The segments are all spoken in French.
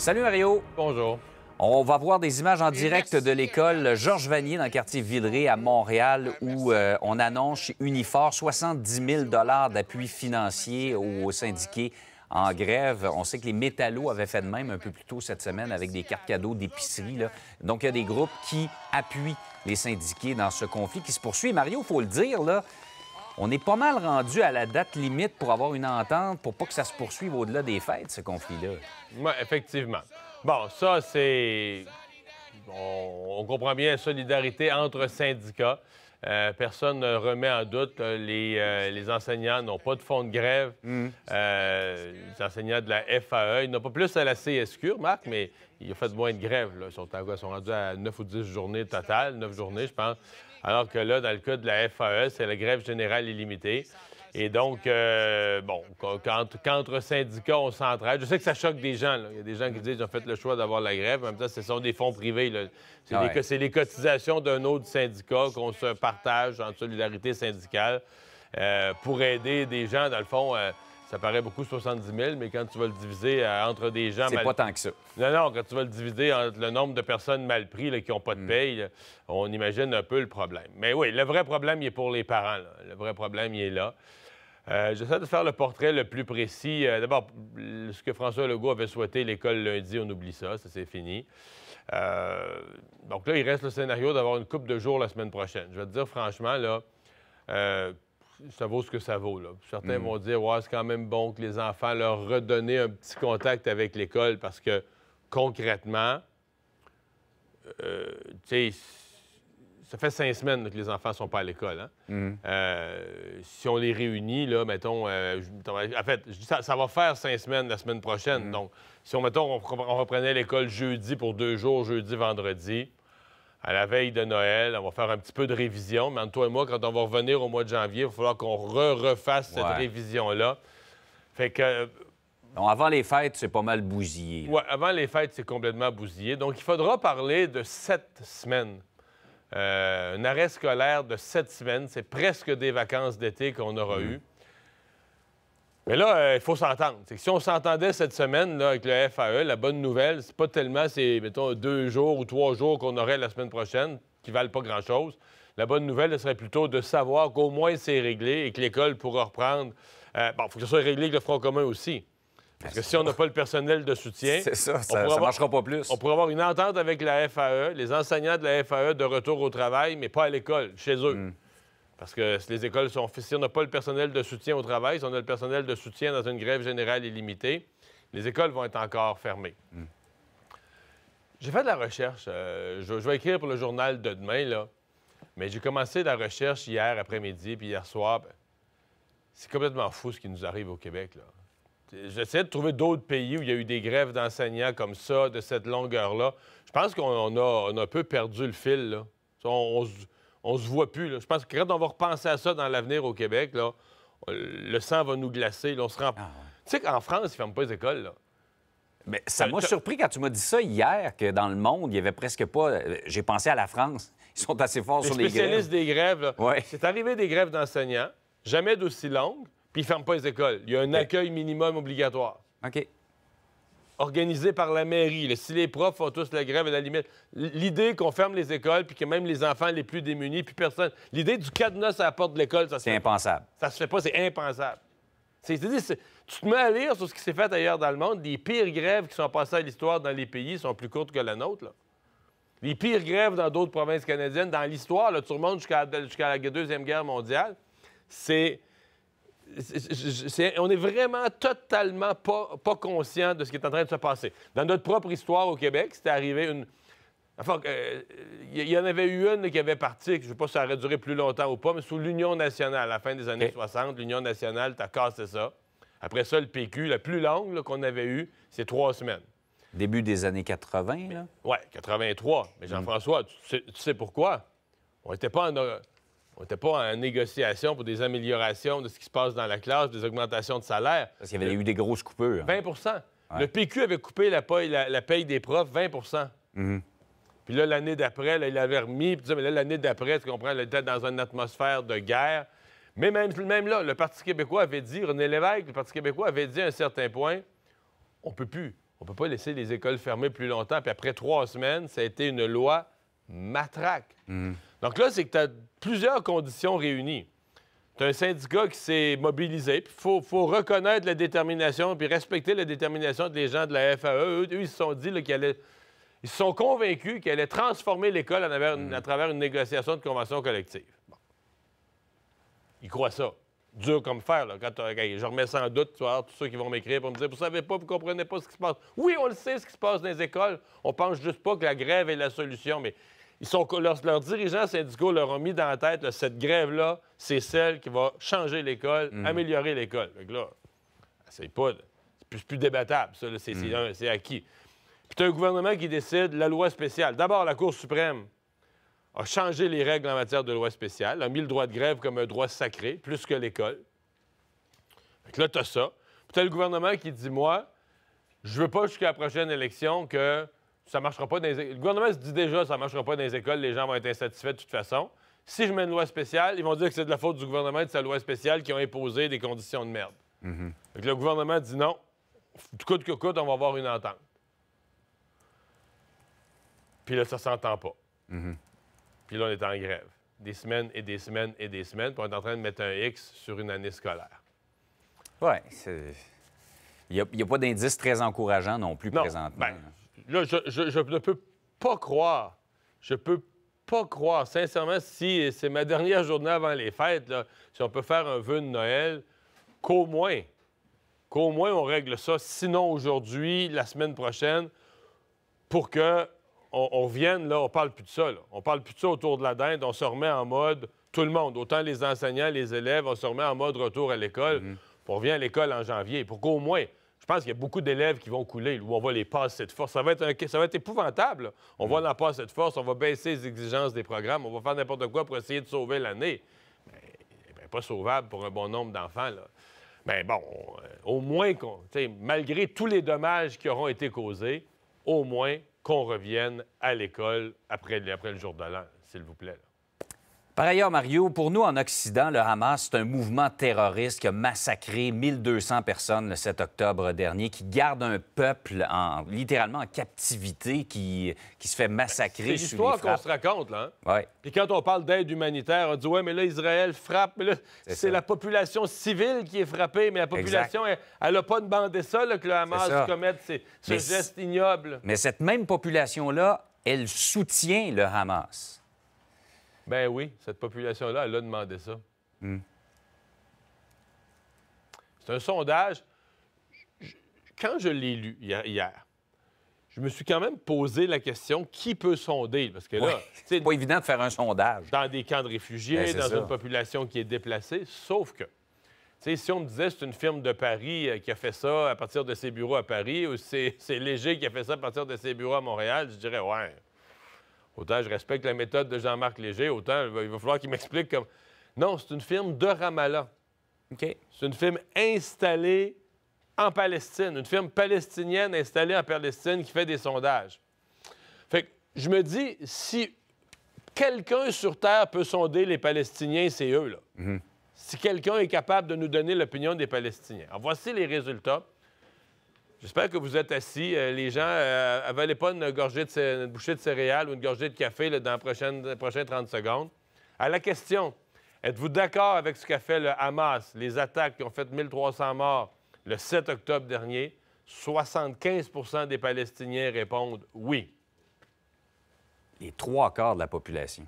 Salut Mario. Bonjour. On va voir des images en direct de l'école Georges Vanier dans le quartier Villeray à Montréal où euh, on annonce chez Unifor 70 000 d'appui financier aux syndiqués en grève. On sait que les métallos avaient fait de même un peu plus tôt cette semaine avec des cartes cadeaux d'épicerie. Donc, il y a des groupes qui appuient les syndiqués dans ce conflit qui se poursuit. Mario, il faut le dire, là, on est pas mal rendu à la date limite pour avoir une entente pour pas que ça se poursuive au-delà des fêtes, ce conflit-là. Oui, effectivement. Bon, ça, c'est. On, on comprend bien la solidarité entre syndicats. Euh, personne ne remet en doute. euh, Les, euh, les enseignants n'ont pas de fonds de grève. Euh, les enseignants de la FAE, ils n'ont pas plus à la CSQ, Marc, mais ils ont fait moins de grève. Là. Ils, sont, à? Ils sont rendus à 9 ou 10 journées totales, 9 journées, je pense. Alors que là, dans le cas de la FAE, c'est la grève générale illimitée. Et donc, euh, bon, quand, qu'entre syndicats, on s'entraide. Je sais que ça choque des gens. là. Il y a des gens qui disent qu'ils ont fait le choix d'avoir la grève. En même temps, ce sont des fonds privés. C'est, les, ouais. les cotisations d'un autre syndicat qu'on se partage en solidarité syndicale euh, pour aider des gens. Dans le fond, euh, ça paraît beaucoup 70 000, mais quand tu vas le diviser euh, entre des gens... C'est mal- pas tant que ça. non, non, quand tu vas le diviser entre le nombre de personnes mal prises là, qui n'ont pas de paye, là, on imagine un peu le problème. Mais oui, le vrai problème, il est pour les parents. là. Le vrai problème, il est là. Euh, J'essaie de faire le portrait le plus précis. Euh, D'abord, ce que François Legault avait souhaité, l'école lundi, on oublie ça, ça c'est fini. Donc là, il reste le scénario d'avoir une coupe de jours la semaine prochaine. Je vais te dire franchement, là, ça vaut ce que ça vaut. Là. Certains vont dire, ouais, c'est quand même bon que les enfants leur redonner un petit contact avec l'école parce que concrètement, euh, tu sais, ça fait cinq semaines là, que les enfants ne sont pas à l'école. hein. Euh, si on les réunit, là, mettons, euh, je- en fait, je dis ça, ça va faire cinq semaines la semaine prochaine. Donc, si on, mettons, on reprenait l'école jeudi pour deux jours, jeudi, vendredi, à la veille de Noël, on va faire un petit peu de révision. Mais entre toi et moi, quand on va revenir au mois de janvier, il va falloir qu'on re-refasse cette Ouais. révision-là. Fait que, Bon, avant les fêtes, c'est pas mal bousillé. Ouais, avant les fêtes, c'est complètement bousillé. Donc, il faudra parler de sept semaines. Euh, un arrêt scolaire de sept semaines. C'est presque des vacances d'été qu'on aura eues. Mais là, euh, il faut s'entendre. C'est que si on s'entendait cette semaine là, avec le FAE, la bonne nouvelle, c'est pas tellement ces, mettons, deux jours ou trois jours qu'on aurait la semaine prochaine, qui valent pas grand-chose. La bonne nouvelle, ce serait plutôt de savoir qu'au moins c'est réglé et que l'école pourra reprendre. Euh, bon, il faut que ce soit réglé avec le Front commun aussi. Parce que si on n'a pas le personnel de soutien, ça, on ça, marchera pas plus. on pourrait avoir une entente avec la FAE, les enseignants de la FAE de retour au travail, mais pas à l'école, chez eux. Mm. Parce que si les écoles sont... Si on n'a pas le personnel de soutien au travail, si on a le personnel de soutien dans une grève générale illimitée, les écoles vont être encore fermées. Mm. J'ai fait de la recherche. euh, je, je vais écrire pour le journal de demain, là. Mais j'ai commencé la recherche hier après-midi, puis hier soir. ben, c'est complètement fou ce qui nous arrive au Québec, là. J'essaie de trouver d'autres pays où il y a eu des grèves d'enseignants comme ça, de cette longueur-là. Je pense qu'on on a, on a un peu perdu le fil, là. On, on se voit plus, là. Je pense que quand on va repenser à ça dans l'avenir au Québec, là, le sang va nous glacer. là. on se rend... Ah, Tu sais qu'en France, ils ne ferment pas les écoles, là. Mais ça m'a Euh, t'as- surpris quand tu m'as dit ça hier, que dans le monde, il y avait presque pas. euh, J'ai pensé à la France. Ils sont assez forts Les sur les spécialistes grèves. des grèves, là, Ouais. c'est arrivé des grèves d'enseignants, jamais d'aussi longues, puis ils ne ferment pas les écoles. Il y a un accueil minimum obligatoire. OK. Organisé par la mairie. là. Si les profs font tous la grève, à la limite, l'idée qu'on ferme les écoles puis que même les enfants les plus démunis, puis personne. L'idée du cadenas à la porte de l'école, ça se C'est impensable. ça se fait pas, c'est impensable. C'est- tu te mets à lire sur ce qui s'est fait ailleurs dans le monde, les pires grèves qui sont passées à l'histoire dans les pays sont plus courtes que la nôtre. là. Les pires grèves dans d'autres provinces canadiennes, dans l'histoire, tu remontes jusqu'à jusqu'à la Deuxième Guerre mondiale, c'est on est vraiment totalement pas, pas conscient de ce qui est en train de se passer. Dans notre propre histoire au Québec, c'était arrivé une. Enfin, euh, il y, y en avait eu une qui avait parti, que je ne sais pas si ça aurait duré plus longtemps ou pas, mais sous l'Union nationale, à la fin des années OK. 60, l'Union nationale, t'as cassé ça. Après ça, le PQ, la plus longue qu'on avait eue, c'est trois semaines. Début des années 80, là? Ouais, 83. Mais Jean-François, tu, sais, tu sais pourquoi? On n'était pas, en, on était pas en négociation pour des améliorations de ce qui se passe dans la classe, des augmentations de salaire. Parce qu'il y avait eu des grosses coupures. 20% Le PQ avait coupé la paye, la, la paye des profs 20% Puis là, l'année d'après, il avait remis. Puis mais là, l'année d'après, tu comprends, il était dans une atmosphère de guerre. Mais même, même là, le Parti québécois avait dit, René Lévesque, le Parti québécois avait dit à un certain point, on peut plus. On ne peut pas laisser les écoles fermées plus longtemps. Puis après trois semaines, ça a été une loi matraque. Donc là, c'est que tu as plusieurs conditions réunies. Tu as un syndicat qui s'est mobilisé, puis il faut, reconnaître la détermination, puis respecter la détermination des gens de la FAE. Eux, ils se sont dit qu'ils allaient. Ils se sont convaincus qu'ils allaient transformer l'école à, travers une négociation de convention collective. Ils croient ça dur comme fer. Là. Quand, je remets ça en doute, tu vois, tous ceux qui vont m'écrire pour me dire Vous savez pas, vous comprenez pas ce qui se passe. Oui, on le sait, ce qui se passe dans les écoles. On pense juste pas que la grève est la solution, mais ils sont, leurs, dirigeants syndicaux leur ont mis dans la tête cette grève-là, c'est celle qui va changer l'école, mm. améliorer l'école. là, c'est pas. C'est plus, débattable, ça. Mm. C'est acquis. Puis tu as un gouvernement qui décide la loi spéciale. D'abord, la Cour suprême a changé les règles en matière de loi spéciale, a mis le droit de grève comme un droit sacré, plus que l'école. Fait que là, tu as ça. Puis tu as le gouvernement qui dit Moi, je veux pas jusqu'à la prochaine élection que ça marchera pas dans les... Le gouvernement se dit déjà ça marchera pas dans les écoles, les gens vont être insatisfaits de toute façon. Si je mets une loi spéciale, ils vont dire que c'est de la faute du gouvernement et de sa loi spéciale qui ont imposé des conditions de merde. Mm le gouvernement dit non, coûte que coûte, on va avoir une entente. Puis là, ça s'entend pas. Mm-hmm. Puis là, on est en grève. Des semaines et des semaines et des semaines, puis on est en train de mettre un X sur une année scolaire. Oui, il n'y a, pas d'indice très encourageant non plus présentement. Ben, là, je, ne peux pas croire, je peux pas croire, sincèrement, si c'est ma dernière journée avant les fêtes, si on peut faire un vœu de Noël, qu'au moins, qu'au moins on règle ça, sinon aujourd'hui, la semaine prochaine, pour que on, revienne, là, on parle plus de ça. Là. On parle plus de ça autour de la dinde. On se remet en mode, tout le monde, autant les enseignants, les élèves, on se remet en mode retour à l'école. Mhm. On revient à l'école en janvier. Pour qu'au moins, pense qu'il y a beaucoup d'élèves qui vont couler, où on va les passer de force. Ça va être, ça va être épouvantable. On va mhm. en passer de force, on va baisser les exigences des programmes, on va faire n'importe quoi pour essayer de sauver l'année. Mais, pas sauvable pour un bon nombre d'enfants. Mais bon, euh, au moins, malgré tous les dommages qui auront été causés, au moins qu'on revienne à l'école après, après le jour de l'an, s'il vous plaît. Par ailleurs, Mario, pour nous en Occident, le Hamas, c'est un mouvement terroriste qui a massacré 1200 personnes le 7 octobre dernier, qui garde un peuple en, littéralement en captivité, qui, qui se fait massacrer. C'est l'histoire qu'on se raconte, là. Hein? Oui. Puis quand on parle d'aide humanitaire, on dit Ouais, mais là, Israël frappe. Mais là, c'est la population civile qui est frappée, mais la population, elle n'a pas demandé ça, que le Hamas commette ce geste ignoble. Mais cette même population-là, elle soutient le Hamas. Ben oui, cette population-là, elle a demandé ça. Hmm. C'est un sondage. Quand je l'ai lu hier, je me suis quand même posé la question qui peut sonder? Parce que là, c'est pas évident de faire un sondage. Dans des camps de réfugiés, ben, dans une population qui est déplacée. Sauf que, si on me disait c'est une firme de Paris euh, qui a fait ça à partir de ses bureaux à Paris ou c'est Léger qui a fait ça à partir de ses bureaux à Montréal, je dirais ouais, Autant je respecte la méthode de Jean-Marc Léger, autant il va, falloir qu'il m'explique comme. Non, c'est une firme de Ramallah. OK. C'est une firme installée en Palestine, une firme palestinienne installée en Palestine qui fait des sondages. Fait que je me dis, si quelqu'un sur Terre peut sonder les Palestiniens, c'est eux, là. Mhm. Si quelqu'un est capable de nous donner l'opinion des Palestiniens. Alors, voici les résultats. J'espère que vous êtes assis. Euh, les gens, euh, avalez pas une, gorgée de, bouchée de céréales ou une gorgée de café dans les prochaines, prochaines 30 secondes. À la question, êtes-vous d'accord avec ce qu'a fait le Hamas, les attaques qui ont fait 1300 morts le 7 octobre dernier? 75% des Palestiniens répondent oui. Les trois quarts de la population.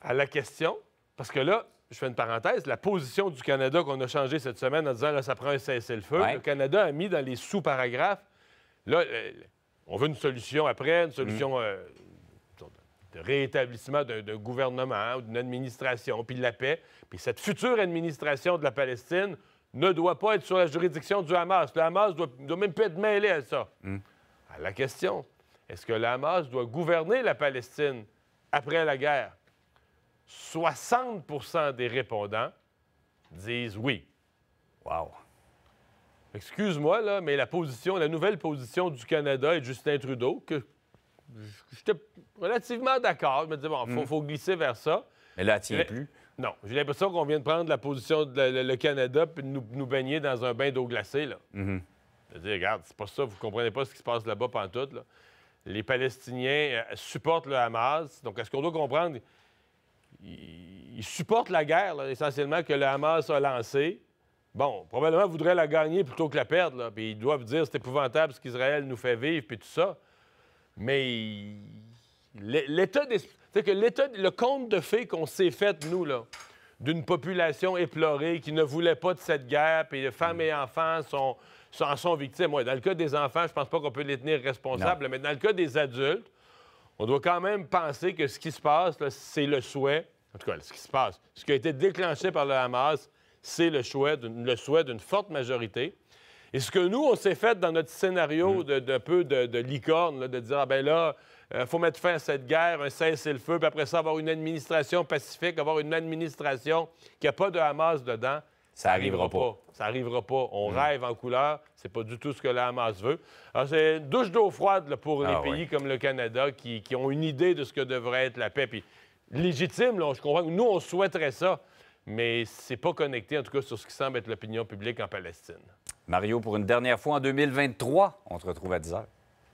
À la question, parce que là, je fais une parenthèse, la position du Canada qu'on a changée cette semaine en disant là, ça prend un cessez-le-feu, le Canada a mis dans les sous-paragraphes, là, euh, on veut une solution après, une solution mm. euh, de rétablissement d'un gouvernement ou d'une administration, puis la paix. Puis cette future administration de la Palestine ne doit pas être sur la juridiction du Hamas. Le Hamas doit, doit même pas être mêlé à ça. Mm. la question, est-ce que le Hamas doit gouverner la Palestine après la guerre? 60% des répondants disent oui. Wow. Excuse-moi, là, mais la position, la nouvelle position du Canada et de Justin Trudeau, que j'étais relativement d'accord. Je me disais, bon, il faut, hmm. glisser vers ça. Mais là, elle tient plus. Non. J'ai l'impression qu'on vient de prendre la position de le, Canada puis de nous, nous, baigner dans un bain d'eau glacée. Là. Mm dire, regarde, c'est pas ça, vous comprenez pas ce qui se passe là-bas pendant tout. Là. Les Palestiniens euh, supportent le Hamas. Donc, est-ce qu'on doit comprendre? Ils, supportent la guerre, essentiellement, que le Hamas a lancée. Bon, probablement voudraient la gagner plutôt que la perdre. Là. Puis ils doivent dire c'est épouvantable ce qu'Israël nous fait vivre, puis tout ça. Mais l'état des c'est que l'état, le compte de fait qu'on s'est fait, nous, là, d'une population éplorée qui ne voulait pas de cette guerre, puis les femmes et enfants sont, en sont victimes. dans le cas des enfants, je pense pas qu'on peut les tenir responsables, mais dans le cas des adultes, on doit quand même penser que ce qui se passe, c'est le souhait, en tout cas, ce qui se passe, ce qui a été déclenché par le Hamas, c'est le, souhait d'une forte majorité. Et ce que nous, on s'est fait dans notre scénario mm. de, peu de, licorne, de dire, ah ben là, il euh, faut mettre fin à cette guerre, un cessez-le-feu, puis après ça, avoir une administration pacifique, avoir une administration qui n'a pas de Hamas dedans. Ça n'arrivera pas. Ça n'arrivera pas. On mm. rêve en couleur. C'est pas du tout ce que le Hamas veut. Alors, c'est une douche d'eau froide pour ah les pays comme le Canada qui, ont une idée de ce que devrait être la paix. Puis, légitime, là, je comprends que nous, on souhaiterait ça, mais c'est pas connecté, en tout cas, sur ce qui semble être l'opinion publique en Palestine. Mario, pour une dernière fois en 2023, on se retrouve à 10 heures.